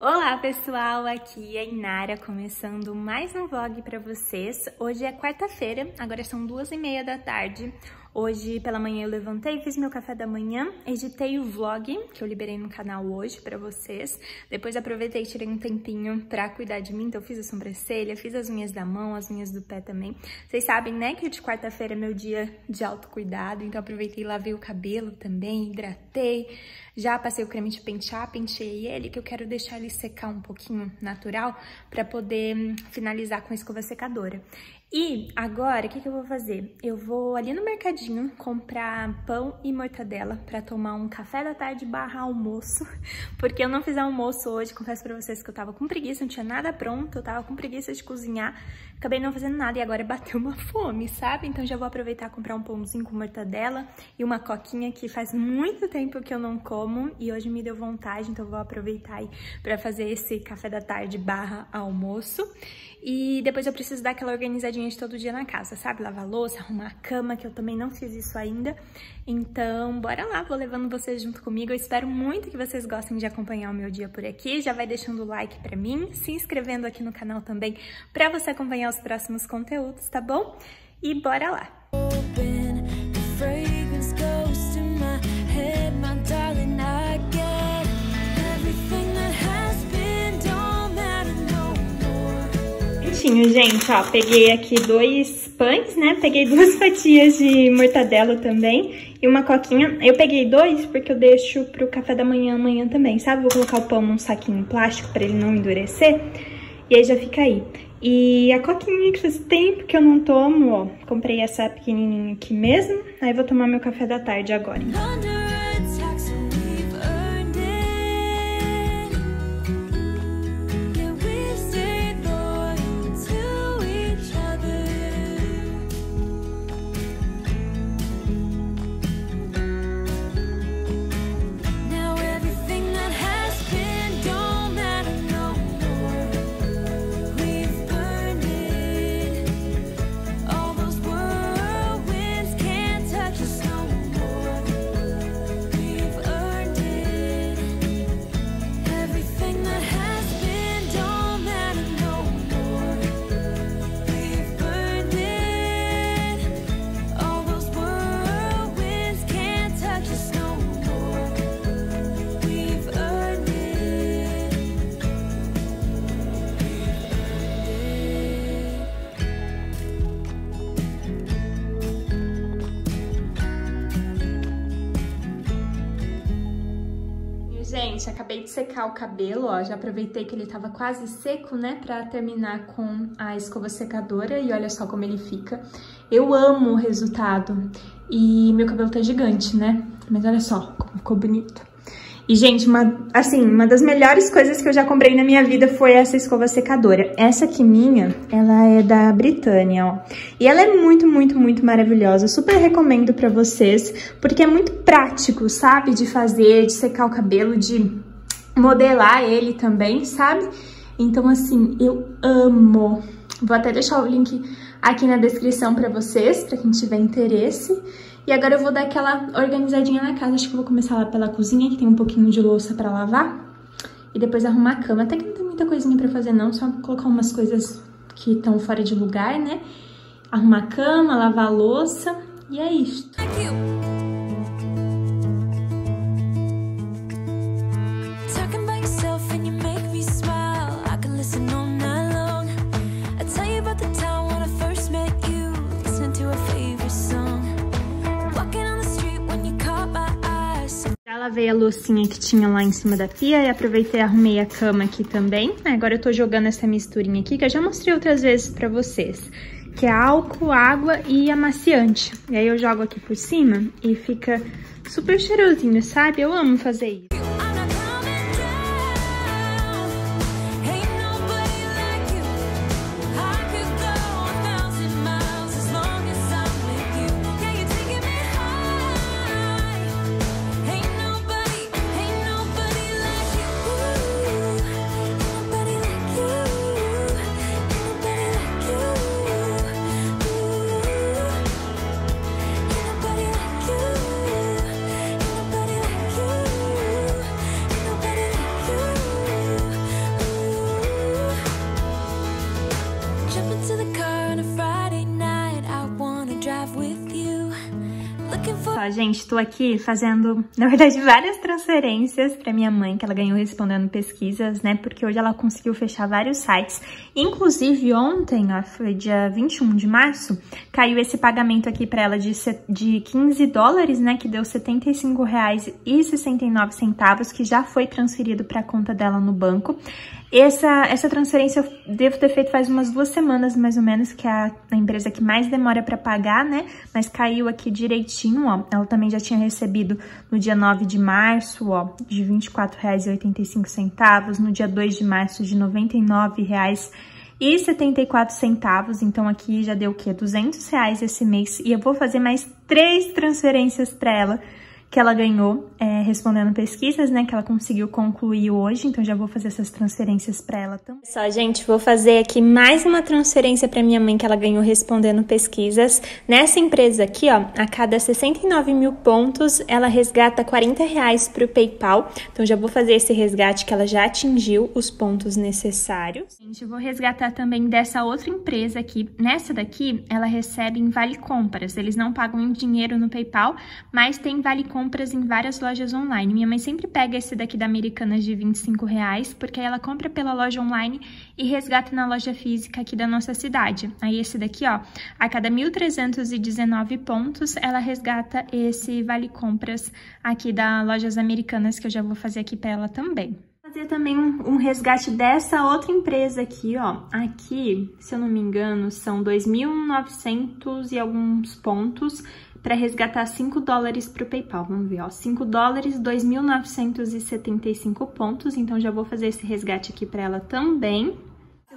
Olá pessoal, aqui é a Inara começando mais um vlog para vocês. Hoje é quarta-feira, agora são duas e meia da tarde. Hoje pela manhã eu levantei, fiz meu café da manhã, editei o vlog que eu liberei no canal hoje pra vocês. Depois aproveitei e tirei um tempinho pra cuidar de mim, então fiz a sobrancelha, fiz as unhas da mão, as unhas do pé também. Vocês sabem, né, que de quarta-feira é meu dia de autocuidado, então aproveitei e lavei o cabelo também, hidratei. Já passei o creme de pentear, penteei ele, que eu quero deixar ele secar um pouquinho natural pra poder hum, finalizar com a escova secadora. E agora, o que, que eu vou fazer? Eu vou ali no mercadinho comprar pão e mortadela para tomar um café da tarde barra almoço, porque eu não fiz almoço hoje, confesso para vocês que eu tava com preguiça, não tinha nada pronto, eu tava com preguiça de cozinhar, acabei não fazendo nada e agora bateu uma fome, sabe? Então já vou aproveitar comprar um pãozinho com mortadela e uma coquinha que faz muito tempo que eu não como e hoje me deu vontade, então vou aproveitar aí para fazer esse café da tarde barra almoço. E depois eu preciso dar aquela organizadinha de todo dia na casa, sabe? Lavar louça, arrumar a cama, que eu também não fiz isso ainda. Então, bora lá, vou levando vocês junto comigo. Eu espero muito que vocês gostem de acompanhar o meu dia por aqui. Já vai deixando o like pra mim, se inscrevendo aqui no canal também pra você acompanhar os próximos conteúdos, tá bom? E bora lá! Prontinho, gente, ó, peguei aqui dois pães, né? Peguei duas fatias de mortadela também e uma coquinha. Eu peguei dois porque eu deixo pro café da manhã amanhã também, sabe? Vou colocar o pão num saquinho plástico pra ele não endurecer e aí já fica aí. E a coquinha que faz tempo que eu não tomo, ó, comprei essa pequenininha aqui mesmo, aí vou tomar meu café da tarde agora. Acabei de secar o cabelo, ó, já aproveitei que ele tava quase seco, né, pra terminar com a escova secadora e olha só como ele fica. Eu amo o resultado e meu cabelo tá gigante, né, mas olha só como ficou bonito. E, gente, uma, assim, uma das melhores coisas que eu já comprei na minha vida foi essa escova secadora. Essa aqui minha, ela é da Britânia, ó. E ela é muito, muito, muito maravilhosa. Super recomendo pra vocês, porque é muito prático, sabe? De fazer, de secar o cabelo, de modelar ele também, sabe? Então, assim, eu amo. Vou até deixar o link aqui na descrição pra vocês, pra quem tiver interesse. E agora eu vou dar aquela organizadinha na casa. Acho que eu vou começar lá pela cozinha, que tem um pouquinho de louça pra lavar. E depois arrumar a cama. Até que não tem muita coisinha pra fazer não, só colocar umas coisas que estão fora de lugar, né? Arrumar a cama, lavar a louça. E é isso. Lavei a loucinha que tinha lá em cima da pia e aproveitei e arrumei a cama aqui também. Agora eu tô jogando essa misturinha aqui, que eu já mostrei outras vezes pra vocês. Que é álcool, água e amaciante. E aí eu jogo aqui por cima e fica super cheirosinho, sabe? Eu amo fazer isso. Gente, tô aqui fazendo, na verdade, várias transferências pra minha mãe, que ela ganhou respondendo pesquisas, né? Porque hoje ela conseguiu fechar vários sites. Inclusive, ontem, ó, foi dia 21 de março, caiu esse pagamento aqui pra ela de, de 15 dólares, né? Que deu R$ 75,69, que já foi transferido pra conta dela no banco. Essa, essa transferência eu devo ter feito faz umas duas semanas, mais ou menos, que é a, a empresa que mais demora para pagar, né? Mas caiu aqui direitinho, ó. Ela também já tinha recebido no dia 9 de março, ó, de R$ 24,85, no dia 2 de março de R$ 99,00 e 74 centavos, então aqui já deu o quê? 200 reais esse mês e eu vou fazer mais três transferências para ela que ela ganhou é, respondendo pesquisas, né? Que ela conseguiu concluir hoje, então já vou fazer essas transferências para ela também. Só, gente, vou fazer aqui mais uma transferência para minha mãe que ela ganhou respondendo pesquisas. Nessa empresa aqui, ó, a cada 69 mil pontos, ela resgata 40 reais para o PayPal. Então já vou fazer esse resgate que ela já atingiu os pontos necessários. Gente, eu vou resgatar também dessa outra empresa aqui. Nessa daqui, ela recebe em Vale Compras. Eles não pagam em dinheiro no PayPal, mas tem Vale Compras compras em várias lojas online. Minha mãe sempre pega esse daqui da Americanas de 25 reais, porque aí ela compra pela loja online e resgata na loja física aqui da nossa cidade. Aí esse daqui, ó, a cada 1.319 pontos, ela resgata esse vale compras aqui da Lojas Americanas, que eu já vou fazer aqui para ela também fazer também um, um, resgate dessa outra empresa aqui, ó. Aqui, se eu não me engano, são 2.900 e alguns pontos para resgatar 5 dólares para o PayPal. Vamos ver, ó, 5 dólares, 2.975 pontos, então já vou fazer esse resgate aqui para ela também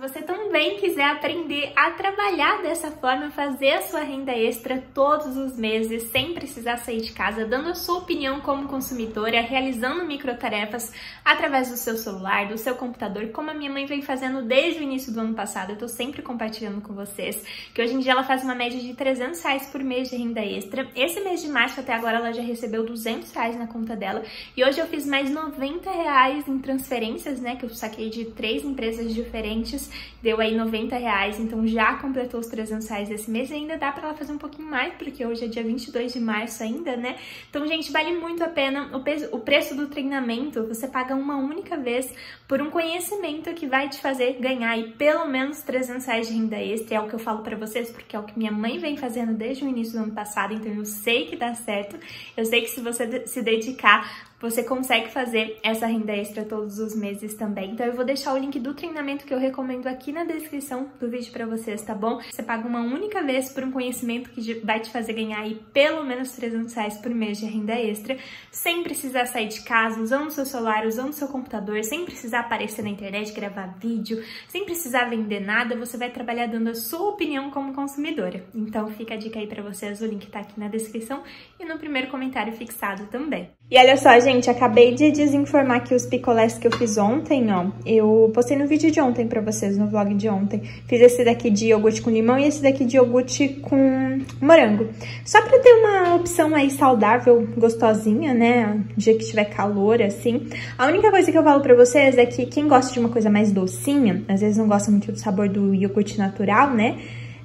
você também quiser aprender a trabalhar dessa forma, fazer a sua renda extra todos os meses, sem precisar sair de casa, dando a sua opinião como consumidora, realizando microtarefas através do seu celular, do seu computador, como a minha mãe vem fazendo desde o início do ano passado, eu tô sempre compartilhando com vocês, que hoje em dia ela faz uma média de 300 reais por mês de renda extra. Esse mês de março até agora ela já recebeu 200 reais na conta dela e hoje eu fiz mais 90 reais em transferências, né, que eu saquei de três empresas diferentes deu aí 90 reais, então já completou os 300 reais desse mês e ainda dá pra ela fazer um pouquinho mais, porque hoje é dia 22 de março ainda, né? Então, gente, vale muito a pena o, peso, o preço do treinamento, você paga uma única vez por um conhecimento que vai te fazer ganhar aí pelo menos 300 reais de renda extra, é o que eu falo pra vocês, porque é o que minha mãe vem fazendo desde o início do ano passado, então eu sei que dá certo, eu sei que se você se dedicar, você consegue fazer essa renda extra todos os meses também. Então eu vou deixar o link do treinamento que eu recomendo aqui na descrição do vídeo para vocês, tá bom? Você paga uma única vez por um conhecimento que vai te fazer ganhar aí pelo menos 300 reais por mês de renda extra, sem precisar sair de casa, usando seu celular, usando seu computador, sem precisar aparecer na internet, gravar vídeo, sem precisar vender nada, você vai trabalhar dando a sua opinião como consumidora. Então fica a dica aí para vocês, o link tá aqui na descrição e no primeiro comentário fixado também. E olha só, gente, acabei de desinformar que os picolés que eu fiz ontem, ó, eu postei no vídeo de ontem pra vocês, no vlog de ontem. Fiz esse daqui de iogurte com limão e esse daqui de iogurte com morango. Só pra ter uma opção aí saudável, gostosinha, né, dia que tiver calor, assim. A única coisa que eu falo pra vocês é que quem gosta de uma coisa mais docinha, às vezes não gosta muito do sabor do iogurte natural, né,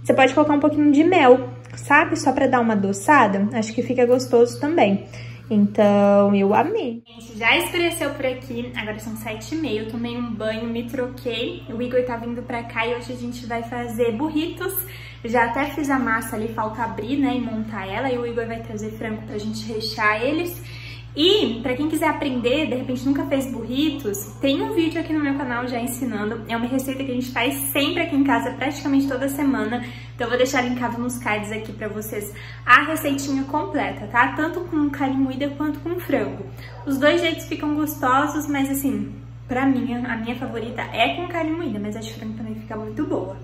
você pode colocar um pouquinho de mel, sabe? Só pra dar uma adoçada, acho que fica gostoso também. Então, eu amei. Gente, já escureceu por aqui, agora são sete e meia, eu tomei um banho, me troquei, o Igor tá vindo pra cá e hoje a gente vai fazer burritos. Já até fiz a massa ali, falta abrir, né, e montar ela, e o Igor vai trazer frango pra gente rechear eles. E para quem quiser aprender, de repente nunca fez burritos, tem um vídeo aqui no meu canal já ensinando. É uma receita que a gente faz sempre aqui em casa, praticamente toda semana. Então eu vou deixar linkado nos cards aqui para vocês a receitinha completa, tá? Tanto com carne moída quanto com frango. Os dois jeitos ficam gostosos, mas assim, pra mim, a minha favorita é com carne moída, mas a de frango também fica muito boa.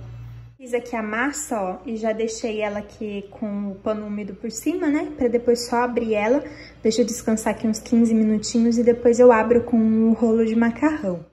Fiz aqui a massa, ó, e já deixei ela aqui com o pano úmido por cima, né? Pra depois só abrir ela, deixa eu descansar aqui uns 15 minutinhos e depois eu abro com o rolo de macarrão.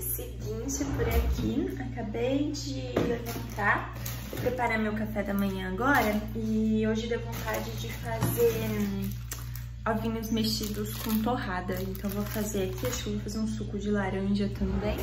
Seguinte por aqui. Acabei de levantar, vou preparar meu café da manhã agora e hoje deu vontade de fazer hum, ovinhos mexidos com torrada. Então vou fazer aqui, acho que vou fazer um suco de laranja também.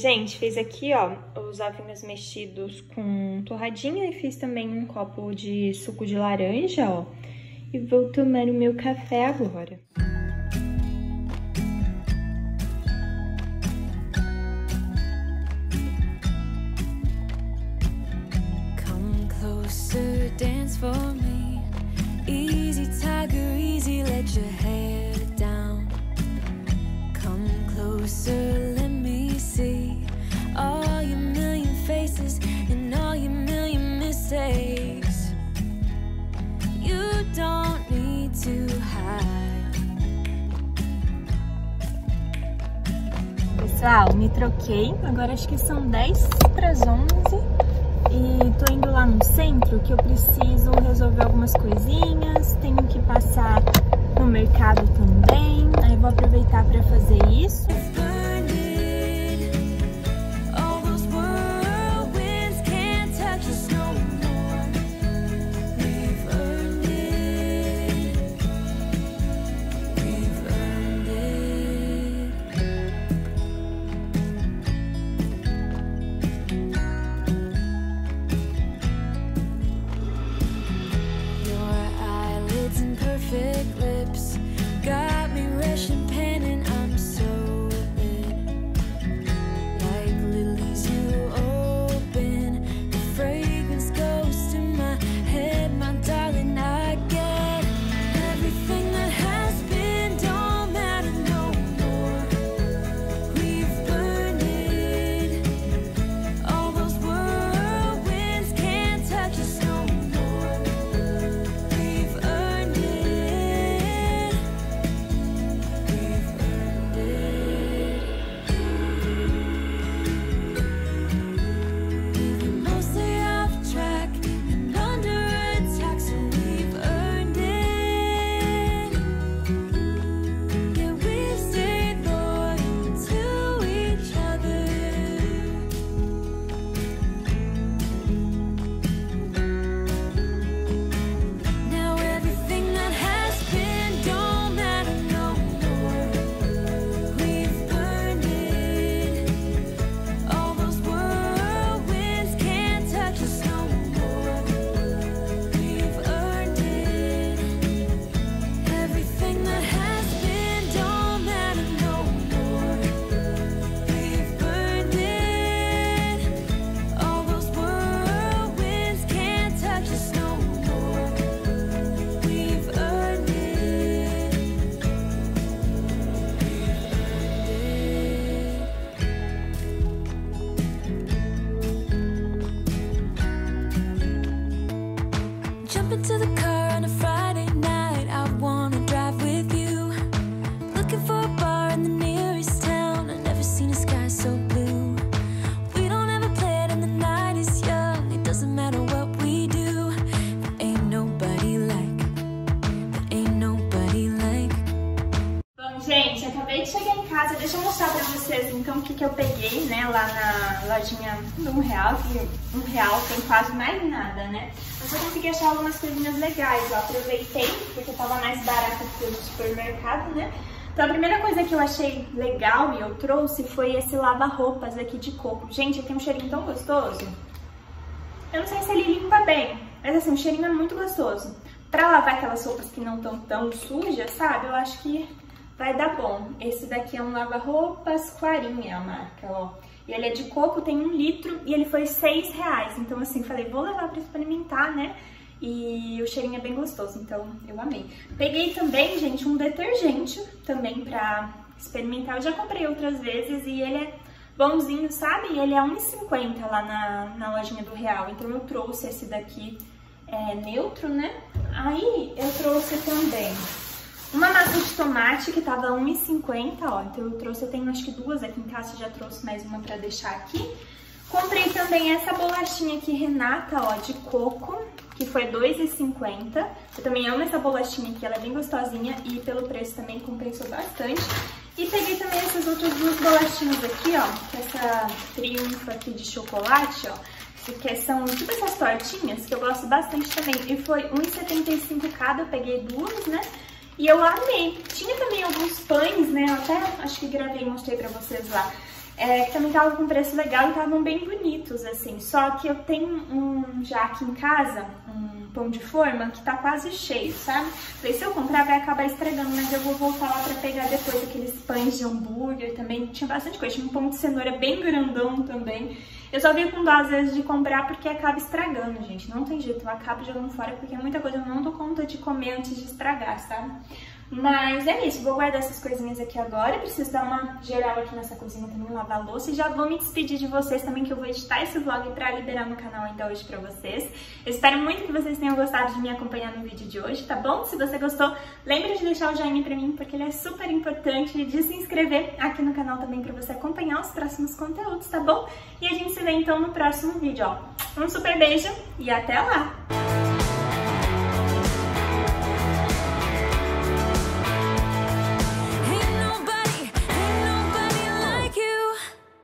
Gente, fiz aqui, ó, os ovinhos mexidos com torradinha e fiz também um copo de suco de laranja, ó. E vou tomar o meu café agora. Come closer, dance for me. Easy tiger, easy, let your hair down. Come closer, Pessoal, me troquei, agora acho que são 10 para as 11 e tô indo lá no centro que eu preciso resolver algumas coisinhas, tenho que passar no mercado também, aí vou aproveitar para fazer isso. O que, que eu peguei, né, lá na lojinha do um real, que um real tem quase mais nada, né? Mas eu consegui achar algumas coisinhas legais, eu aproveitei, porque tava mais barato que o supermercado, né? Então a primeira coisa que eu achei legal e eu trouxe foi esse lava-roupas aqui de coco. Gente, ele tem um cheirinho tão gostoso. Eu não sei se ele limpa bem, mas assim, o cheirinho é muito gostoso. Pra lavar aquelas roupas que não estão tão sujas, sabe? Eu acho que vai dar bom. Esse daqui é um lava-roupas Clarinha, a marca, ó. E ele é de coco, tem um litro e ele foi seis reais. Então, assim, falei, vou levar pra experimentar, né? E o cheirinho é bem gostoso, então eu amei. Peguei também, gente, um detergente também pra experimentar. Eu já comprei outras vezes e ele é bonzinho, sabe? E ele é R$1,50 lá na, na lojinha do Real. Então eu trouxe esse daqui é, neutro, né? Aí eu trouxe também Uma massa de tomate que tava R$1,50, ó. Então eu trouxe, eu tenho acho que duas aqui em casa, já trouxe mais uma pra deixar aqui. Comprei também essa bolachinha aqui, Renata, ó, de coco, que foi R$2,50. Eu também amo essa bolachinha aqui, ela é bem gostosinha e pelo preço também compensou bastante. E peguei também essas outras duas bolachinhas aqui, ó, que essa triunfo aqui de chocolate, ó, que são tipo essas tortinhas, que eu gosto bastante também. E foi R$1,75 cada, eu peguei duas, né? E eu amei. Tinha também alguns pães, né? Eu até acho que gravei e mostrei pra vocês lá. É, que também tava com preço legal e estavam bem bonitos, assim. Só que eu tenho um já aqui em casa, um pão de forma que tá quase cheio, sabe? Falei, se eu comprar vai acabar estragando, mas eu vou voltar lá pra pegar depois aqueles pães de hambúrguer também. Tinha bastante coisa, tinha um pão de cenoura bem grandão também. Eu só vi com dó às vezes de comprar porque acaba estragando, gente. Não tem jeito, eu acabo jogando fora porque muita coisa eu não dou conta de comer antes de estragar, sabe? Mas é isso, vou guardar essas coisinhas aqui agora. Preciso dar uma geral aqui nessa cozinha também, lavar a louça. E já vou me despedir de vocês também, que eu vou editar esse vlog pra liberar no canal ainda hoje pra vocês. Eu espero muito que vocês tenham gostado de me acompanhar no vídeo de hoje, tá bom? Se você gostou, lembre de deixar o joinha pra mim, porque ele é super importante. E de se inscrever aqui no canal também pra você acompanhar os próximos conteúdos, tá bom? E a gente se vê então no próximo vídeo, ó. Um super beijo e até lá!